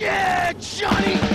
Yeah, Johnny!